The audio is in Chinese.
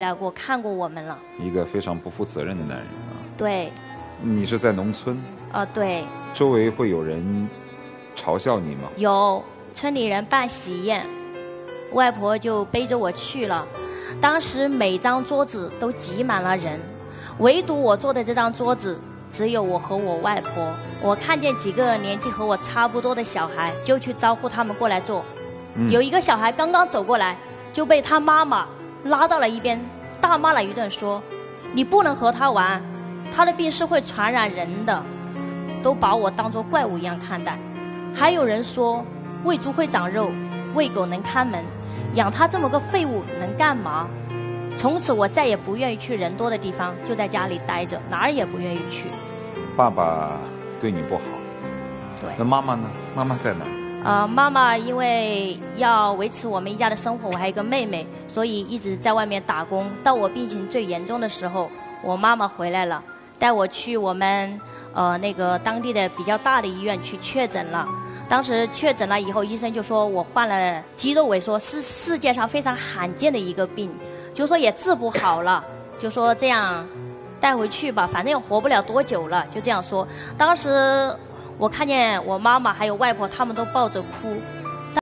来过看过我们了。一个非常不负责任的男人啊！对，你是在农村，呃，对，周围会有人嘲笑你吗？有村里人办喜宴，外婆就背着我去了。当时每张桌子都挤满了人，唯独我坐的这张桌子只有我和我外婆。我看见几个年纪和我差不多的小孩，就去招呼他们过来坐。嗯有一个小孩刚刚走过来，就被他妈妈拉到了一边，大骂了一顿，说：“你不能和他玩，他的病是会传染人的。”都把我当作怪物一样看待。还有人说，喂猪会长肉，喂狗能看门，养他这么个废物能干嘛？从此我再也不愿意去人多的地方，就在家里待着，哪儿也不愿意去。爸爸对你不好，对。那妈妈呢？妈妈在哪儿？呃，妈妈因为要维持我们一家的生活，我还有一个妹妹，所以一直在外面打工。到我病情最严重的时候，我妈妈回来了，带我去我们呃那个当地的比较大的医院去确诊了。当时确诊了以后，医生就说我患了肌肉萎缩，是世界上非常罕见的一个病，就说也治不好了，就说这样带回去吧，反正也活不了多久了，就这样说。当时我看见我妈妈还有外婆，他们都抱着哭，